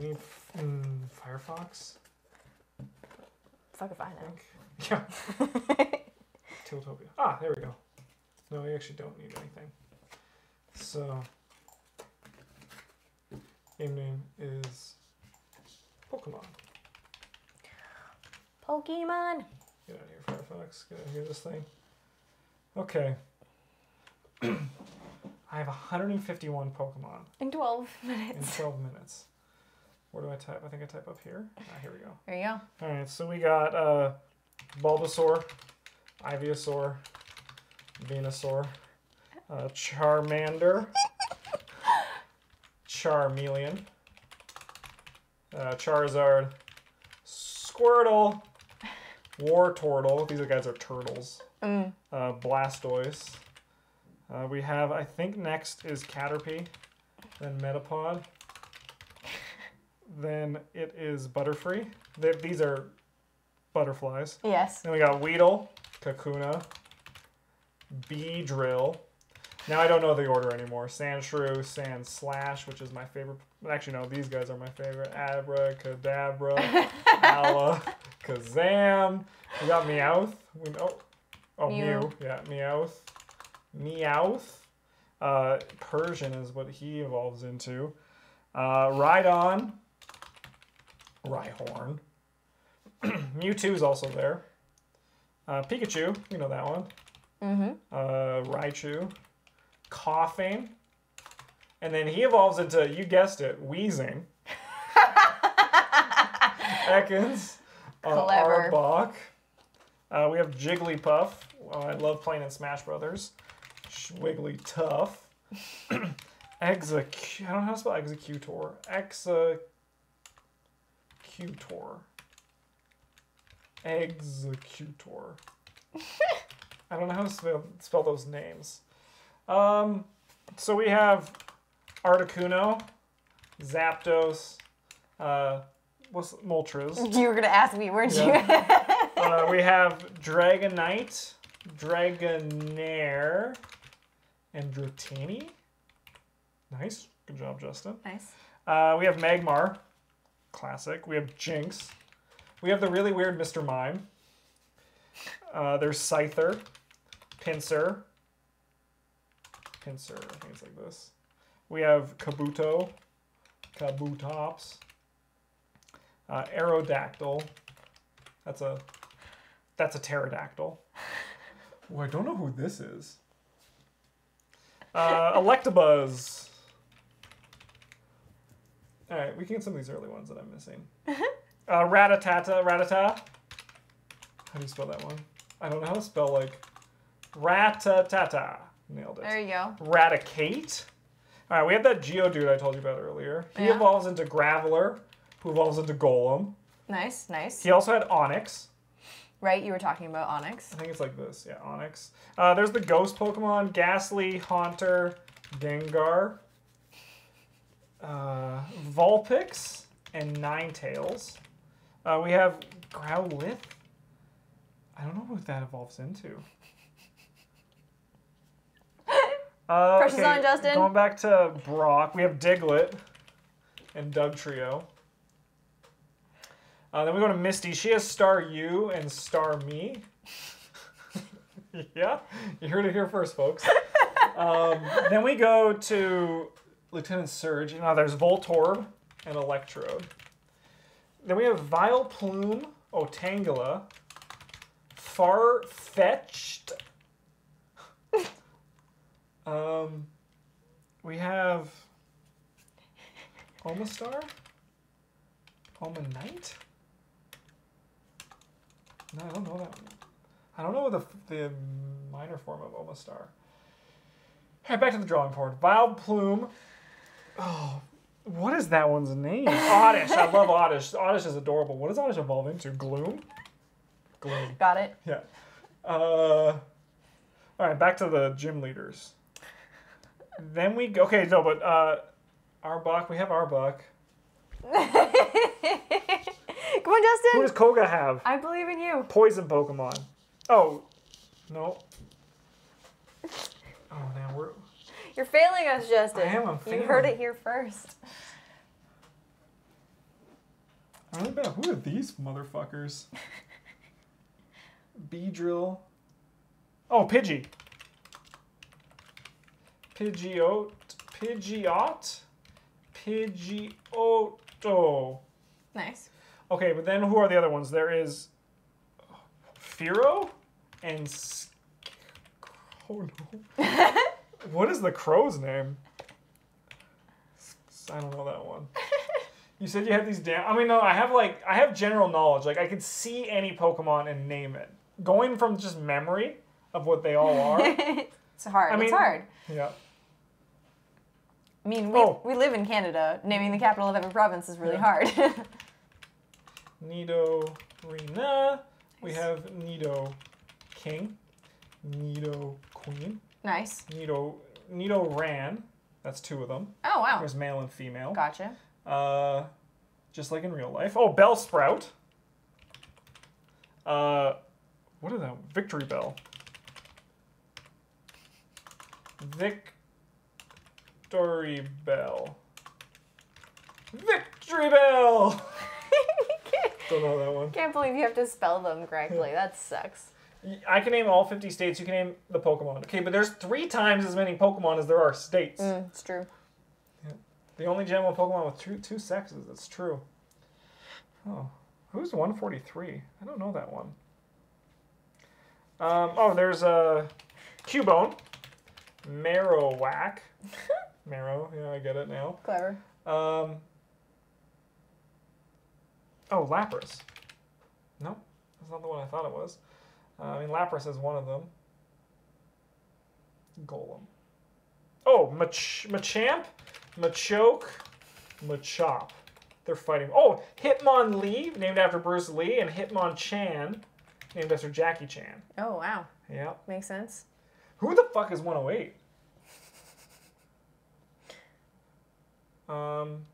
We need mm, Firefox, Fuck if I I know. think. Yeah. Tiltopia. Ah, there we go. No, we actually don't need anything. So, game name is Pokemon. Pokemon. Get out of here, Firefox. Get out of here, this thing. Okay. I have 151 Pokemon In 12 minutes. in minutes. 12 minutes. Where do I type? I think I type up here. Ah, here we go. There you go. All right, so we got uh, Bulbasaur, Ivysaur, Venusaur, uh, Charmander, Charmeleon, uh, Charizard, Squirtle, War Wartortle. These guys are turtles. Mm. Uh, Blastoise. Uh, we have, I think next is Caterpie, then Metapod. Then it is Butterfree. Th- these are butterflies. Yes. Then we got Weedle, Kakuna, Beedrill. Now I don't know the order anymore. Sandshrew, Sandslash, which is my favorite. Actually, no, these guys are my favorite. Abracadabra, Ala, Kazam. We got Meowth. We, oh, oh, Mew. Mew. Yeah, Meowth. Meowth. Uh, Persian is what he evolves into. Uh, Rhydon. Rhyhorn. Mewtwo's also there. Uh, Pikachu, you know that one. Mm-hmm. Uh, Raichu. Koffing. And then he evolves into, you guessed it, Wheezing. Ekans. Uh, Clever. Arbok. Uh, we have Jigglypuff. Uh, I love playing in Smash Brothers. Wigglytuff. Exec. I don't know how to spell Exeggutor. Exeggutor. Exeggutor. I don't know how to spell, spell those names. Um, so we have Articuno, Zapdos, uh, what's Moltres. You were gonna ask me, weren't Yeah. uh, we have Dragonite, Dragonair, and Dratini. Nice. Good job, Justin. nice. Uh, we have Magmar, classic. We have Jynx. We have the really weird Mr. Mime. Uh, there's Scyther, I think it's like this. We have Kabuto, Kabutops, uh, Aerodactyl. That's a that's a pterodactyl. Oh, I don't know who this is. Uh, Electabuzz. All right, we can get some of these early ones that I'm missing. Uh, Ratatata, Rattata. How do you spell that one? I don't know how to spell like Ratatata. Nailed it. There you go. Raticate. All right, we have that Geodude I told you about earlier. He Yeah. evolves into Graveler, who evolves into Golem. Nice, nice. He also had Onix. Right, you were talking about Onix. I think it's like this. Yeah, Onix. Uh, there's the ghost Pokemon Gastly, Haunter, Gengar, uh, Vulpix, and Ninetales. Uh, we have Growlithe. I don't know what that evolves into. Uh, Pressure's on, Justin. Going back to Brock, we have Diglett and Dugtrio. Uh, then we go to Misty. She has Staryu and Star Me. yeah, you heard it here first, folks. um, then we go to Lieutenant Surge. Now there's Voltorb and Electrode. Then we have Vileplume, Otangula, Farfetch'd. um, we have Omastar, Omanyte. No, I don't know that one. I don't know the the minor form of Omastar. All right, back to the drawing board. Vileplume. Oh, what is that one's name? Oddish. I love Oddish. Oddish is adorable. What does Oddish evolve into? Gloom? Gloom. Got it. Yeah. Uh, all right, back to the gym leaders. Then we go. Okay, no, but uh, Arbok. We have Arbok. Come on, Justin. Who Justin. does Koga have? I believe in you. Poison Pokemon. Oh, no. Oh, man, we're. You're failing us, Justin. I am, I'm failing. You heard it here first. Really bad. Who are these motherfuckers? Beedrill. Oh, Pidgey. Pidgeot. Pidgeot. Pidgeotto. Nice. Okay, but then who are the other ones? There is Fearow and Oh no. what is the crow's name? I don't know that one. You said you had these damn. I mean, no, I have like I have general knowledge. Like I could see any Pokemon and name it. Going from just memory of what they all are. it's hard. I mean- it's hard. yeah. I mean, we, Oh. we live in Canada. Naming the capital of every province is really hard. Nido Rena. We have Nido King. Nido Queen. Nice. Nido Nidoran. That's two of them. Oh, wow. There's male and female. Gotcha. Uh, just like in real life. Oh, Bellsprout. Uh, what is that? Victreebel. Victory Bell. Victreebel. Don't know that one. Can't believe you have to spell them correctly. That sucks. I can name all 50 states. You can name the Pokemon. Okay, but there's three times as many Pokemon as there are states. Mm, it's true. The only gem of Pokemon with two, two sexes. That's true. Oh, who's 143? I don't know that one. Um, oh, there's a uh, Cubone, Marowak, Marrow. Yeah, I get it now. Clever. Um, oh, Lapras. No, that's not the one I thought it was. Uh, I mean, Lapras is one of them. Golem. Oh, Mach- Machamp, Machoke, Machop. They're fighting. Oh, Hitmonlee, named after Bruce Lee, and Hitmonchan, named after Jackie Chan. Oh, wow. Yeah. Makes sense. Who the fuck is 108? Um,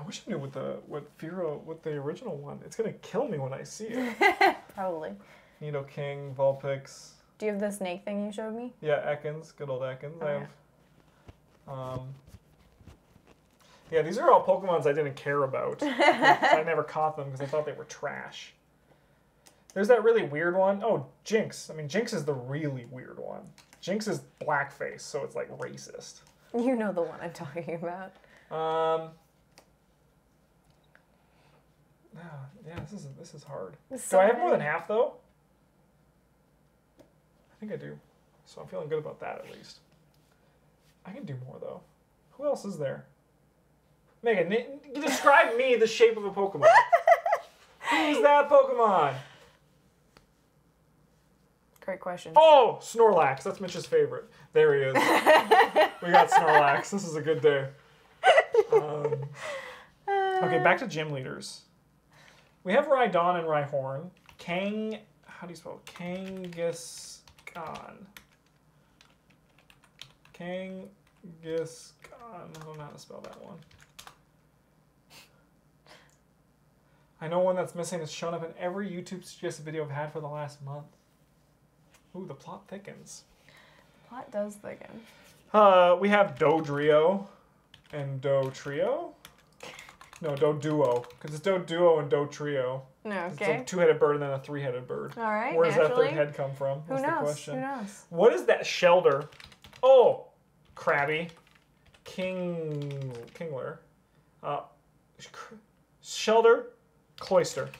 I wish I knew what the what Fearow what the original one. It's gonna kill me when I see it. Probably. Nidoking, Vulpix, Do you have the snake thing you showed me? yeah, Ekans, good old Ekans. Oh, I yeah. have. Um, yeah, these are all Pokemons I didn't care about. I never caught them because I thought they were trash. There's that really weird one. Oh, Jynx. I mean, Jynx is the really weird one. Jynx is blackface, so it's like racist. You know the one I'm talking about. Um. Yeah, yeah, this is this is hard. There's Do so I have more than half though? I think I do. So I'm feeling good about that at least. I can do more though. Who else is there? Megan, describe me the shape of a Pokemon. Who's that Pokemon? Great question. Oh, Snorlax. That's Mitch's favorite. There he is. we got Snorlax. This is a good day. Um, okay, back to gym leaders. We have Rhydon and Rhyhorn. Kang. How do you spell it? Kangaskhan. Kangaskhan. I don't know how to spell that one. I know one that's missing that's shown up in every YouTube suggested video I've had for the last month. Ooh, the plot thickens. Plot does thicken. Uh, we have Dodrio and Do Trio. No, Doduo, because it's Doduo and Do Trio. No, It's okay. a two-headed bird and then a three-headed bird. All right. Where does that third head come from? Who That's the knows? question. Who knows? What is that Shellder? Oh, Krabby, King, Kingler, uh, Sh- Shellder, Cloyster.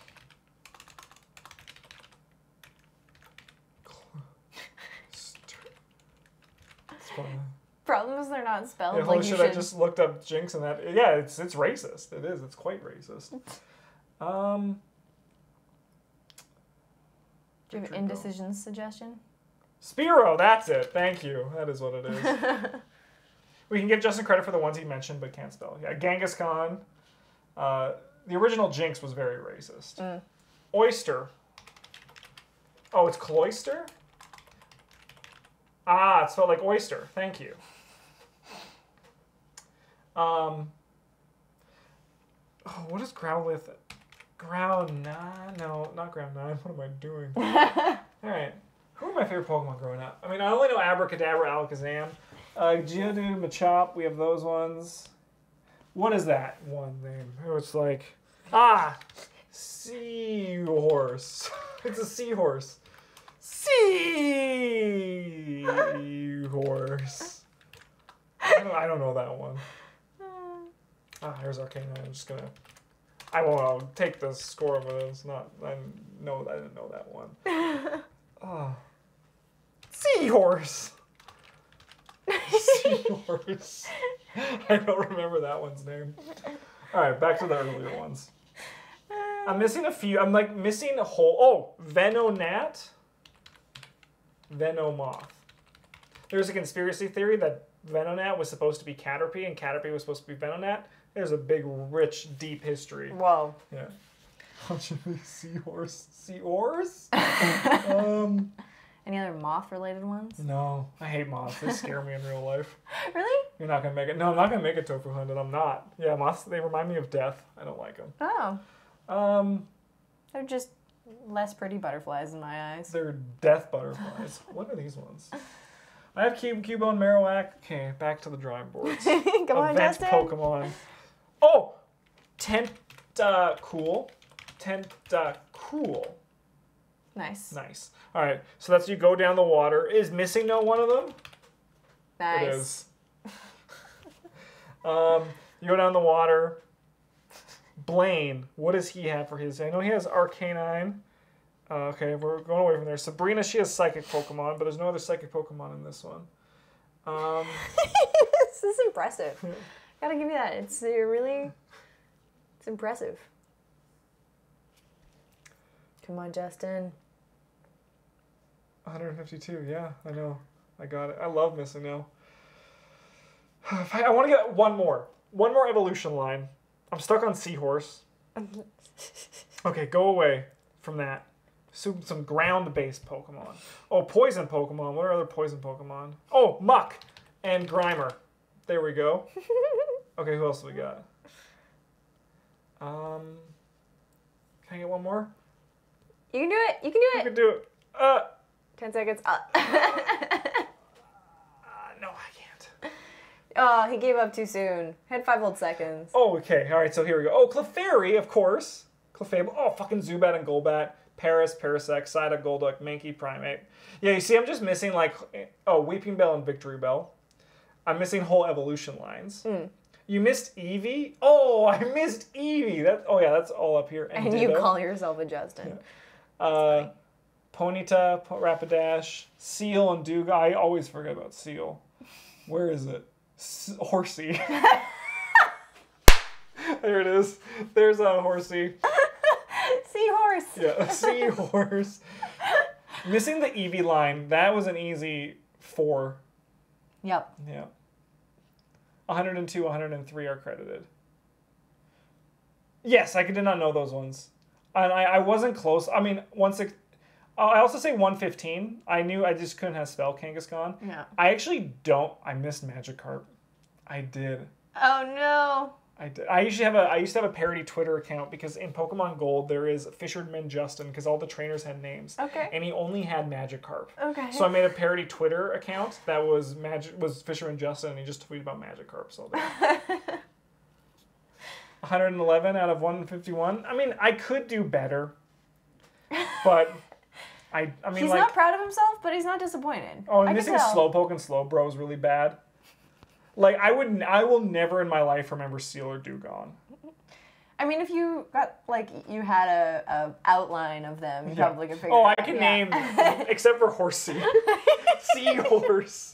Cloyster. It's funny. Problem is they're not spelled Yeah, like holy shit! should. I just looked up Jynx and that. Yeah, it's it's racist. It is. It's quite racist. Um, Do you have an indecision suggestion? Spearow. That's it. Thank you. That is what it is. we can give Justin credit for the ones he mentioned, but can't spell. Yeah, Genghis Khan. Uh, the original Jynx was very racist. Mm. Oyster. Oh, it's Cloyster. Ah, it's spelled like oyster. Thank you. Um. Oh, what is Growlithe? Ground nine? No, not ground nine. What am I doing? All right. Who are my favorite Pokemon growing up? I mean, I only know Abracadabra, Alakazam, uh, Geodude, Machop. We have those ones. What is that one name? It's like ah, seahorse. It's a seahorse. Seahorse. I don't, I don't know that one. Ah, here's Arcane. I'm just gonna. I won't I'll take the score of it. It's not. I know. I didn't know that one. Ah, seahorse. Seahorse. I don't remember that one's name. All right, back to the earlier ones. I'm missing a few. I'm like missing a whole. Oh, Venonat. Venomoth. There's a conspiracy theory that Venonat was supposed to be Caterpie and Caterpie was supposed to be Venonat. There's a big, rich, deep history. Whoa. Yeah. Should be seahorse? Seahorse? um, Any other moth related ones? no, I hate moths. They scare me in real life. Really? You're not gonna make it. No, I'm not gonna make a tofu hunt, and I'm not. Yeah, moths. They remind me of death. I don't like them. Oh. Um, They're just less pretty butterflies in my eyes. they're death butterflies. what are these ones? I have Cube, Cubone, Marowak. Okay, back to the drawing boards. Come on, Event Justin. Pokemon. Oh, Tentacool. Tentacool. Nice. Nice. All right, so that's you go down the water. Is MissingNo one of them? Nice. It is. um, you go down the water. Blaine, what does he have for his? I know he has Arcanine. Uh, okay, we're going away from there. Sabrina, she has Psychic Pokemon, but there's no other Psychic Pokemon in this one. Um, this is impressive. Gotta give you that. It's uh, really, it's impressive. Come on, Justin. 152, yeah, I know. I got it. I love missing now. I, want to get one more. One more evolution line. I'm stuck on Seahorse. Okay, go away from that. Some, some ground based Pokemon. Oh, poison Pokemon. What are other poison Pokemon? Oh, Muk and Grimer. There we go. Okay, who else we got? Um, can I get one more? You can do it. You can do it. You can do it. Uh, Ten seconds. Uh. uh no, I can't. oh, he gave up too soon. Had five whole seconds. Oh, okay. All right, so here we go. Oh, Clefairy, of course. Clefable. Oh, fucking Zubat and Golbat. Paras, Parasect, Psyduck, Golduck, Mankey, Primate. Yeah, you see, I'm just missing, like, oh, Weepinbell and Victreebel. I'm missing whole evolution lines. You missed Eevee? Oh, I missed Eevee. That, oh, yeah, that's all up here. And you call yourself a Justin. Uh, Ponyta, Rapidash, Seel, and Duga. I always forget about Seel. Where is it? S- Horsea. there it is. There's a Horsea. Seahorse. Yeah, Seahorse. Missing the Eevee line. That was an easy four. Yep. Yeah. 102, 103 are credited. Yes, I did not know those ones. And I, I wasn't close. I mean, one six. I also say 115. I knew I just couldn't have spell Kangaskhan. Yeah. I actually don't. I missed Magikarp. I did. Oh no. I. I usually have a. I used to have a parody Twitter account because in Pokemon Gold there is Fisherman Justin because all the trainers had names. Okay. And he only had Magikarp. Okay. So I made a parody Twitter account that was magic was Fisherman Justin, and he just tweeted about Magikarp. So there. 111 out of 151. I mean, I could do better, but I I mean he's like not proud of himself, but he's not disappointed. oh, I and can missing. Slowpoke and Slowbro is really bad. Like I would I will never in my life remember Seel or Dewgong. I mean, if you got like you had a, a outline of them, you Yeah. probably could figure. Oh, I can Yeah. name except for Horsea, Seahorse.